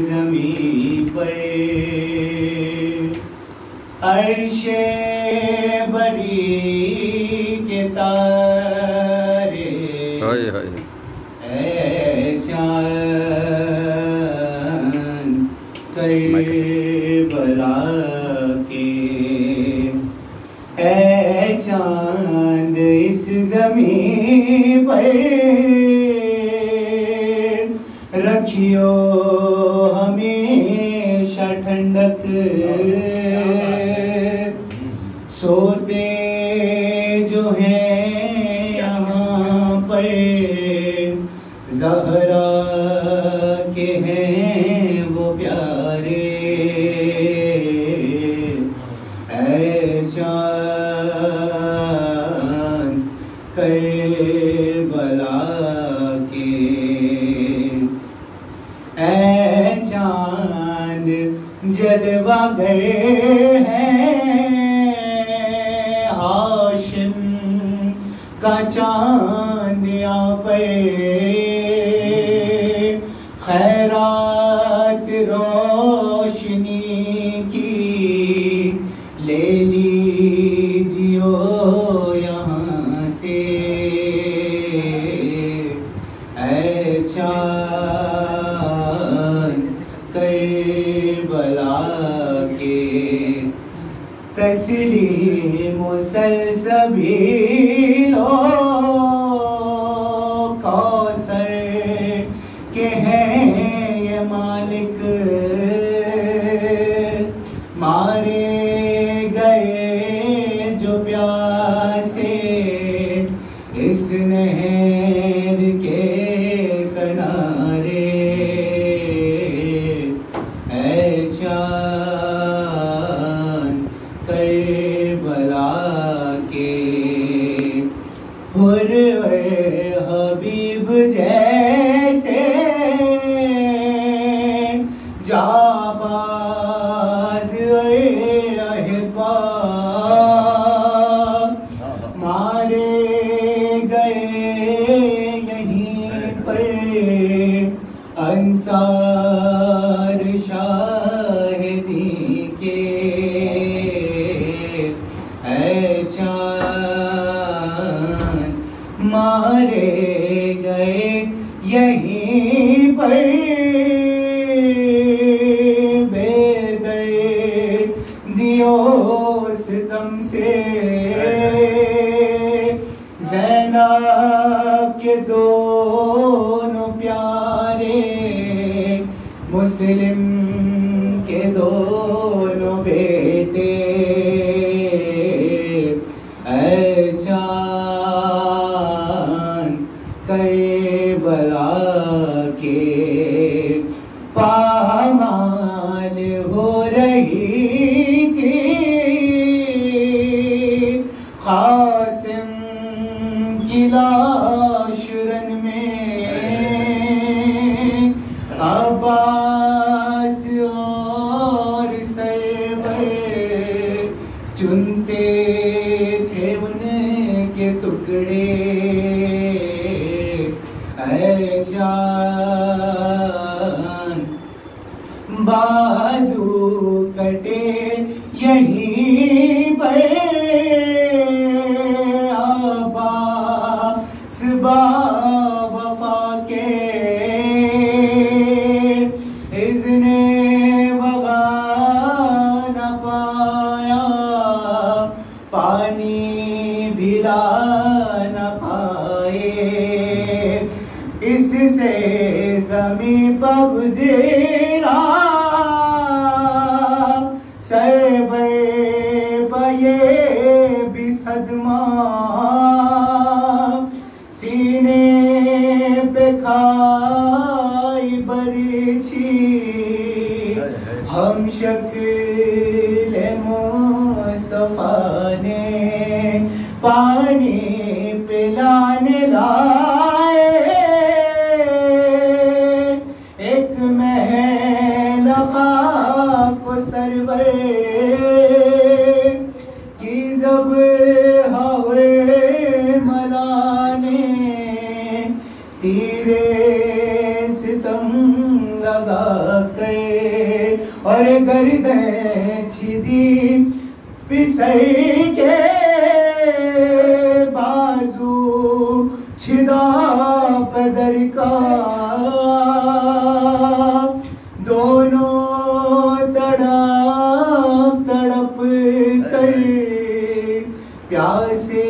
जमी पर अर्शे बरी के तारे। हाय हाय करबला के। चाँद इस ज़मीन पर रखियो ठंडक सोते जो हैं यहाँ पर जहरा के हैं वो प्यारे। ऐ चाँद करबला जलवा गए हैं का चाँद पे पर तस्लीम सलसबीलो कौसर के हैं ये मालिक मारे गए जो प्यासे इस नहर के यहीं पर अंसार। दोनों प्यारे मुस्लिम के दोनों बेटे। चाँद करबला के पामाल हो रही टुकड़े ऐ जान बाजू कटे यहीं इससे जमी पर गुजरा सरवर बये भी सदमा। सीने पे हम शक्ल मुस्तफ़ा ने पानी पिलाने लाए की जब हवे मलाने, तीरे सितम लगा कर अरे गर्दन छिदी पिसर के बाजू छिदा पदर का। दोनों प्यासे